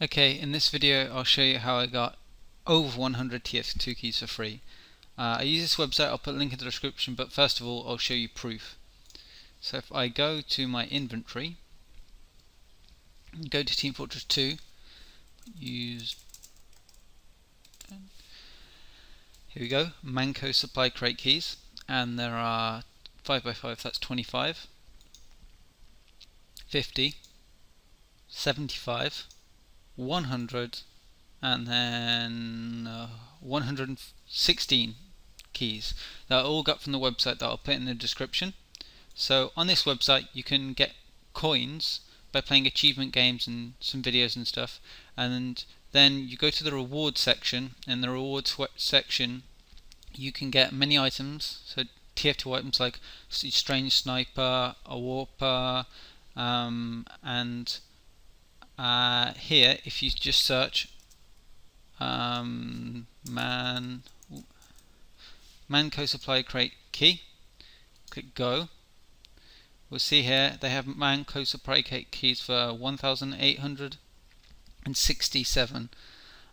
Okay, in this video I'll show you how I got over 100 TF2 keys for free. Uh, I use this website, I'll put a link in the description, but first of all I'll show you proof. So if I go to my inventory, go to Team Fortress 2, use, here we go, Mann Co supply crate keys, and there are 5x5, that's 25, 50, 75, 100 and then uh, 116 keys. That I all got from the website that I'll put in the description. So on this website you can get coins by playing achievement games and some videos and stuff. And then you go to the reward section. In the rewards section you can get many items. So TF2 items like strange sniper, a warper um, and uh, here if you just search um, man Mann Co supply crate key click go. We'll see here they have Mann Co supply crate keys for 1867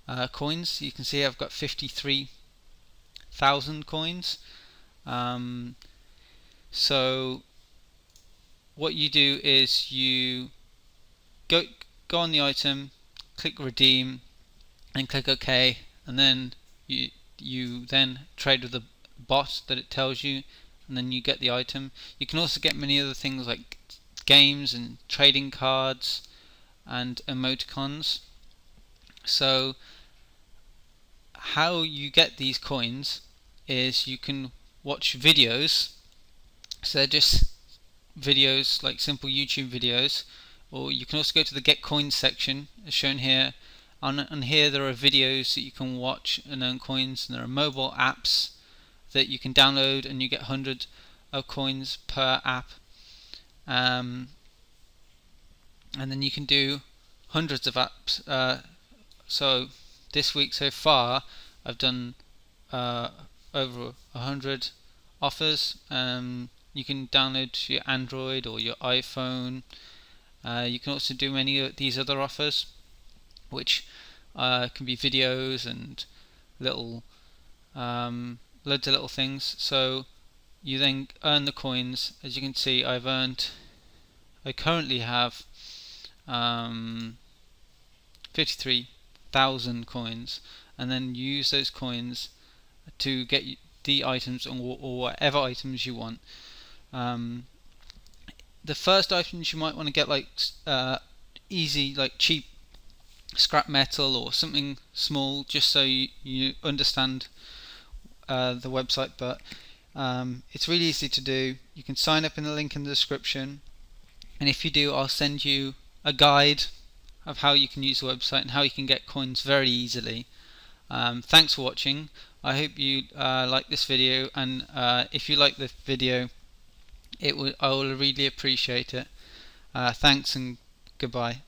uh, coins. You can see I've got 53,000 coins. Um, so what you do is you go go on the item, click redeem, and click OK, and then you you then trade with the bot that it tells you, and then you get the item. You can also get many other things like games and trading cards and emoticons. So how you get these coins is you can watch videos. So they're just videos like simple YouTube videos or you can also go to the get coins section as shown here. And, here there are videos that you can watch and earn coins and there are mobile apps that you can download and you get 100 of coins per app. Um, and then you can do hundreds of apps. Uh, so this week so far I've done uh, over 100 offers. Um, you can download to your Android or your iPhone uh, you can also do many of these other offers, which uh, can be videos and little um, loads of little things. So you then earn the coins. As you can see, I've earned. I currently have um, 53,000 coins, and then use those coins to get the items or, or whatever items you want. Um, the first items you might want to get like uh, easy, like cheap scrap metal or something small, just so you, you understand uh, the website. But um, it's really easy to do. You can sign up in the link in the description, and if you do, I'll send you a guide of how you can use the website and how you can get coins very easily. Um, thanks for watching. I hope you uh, like this video, and uh, if you like the video it would I will really appreciate it. Uh, thanks and goodbye.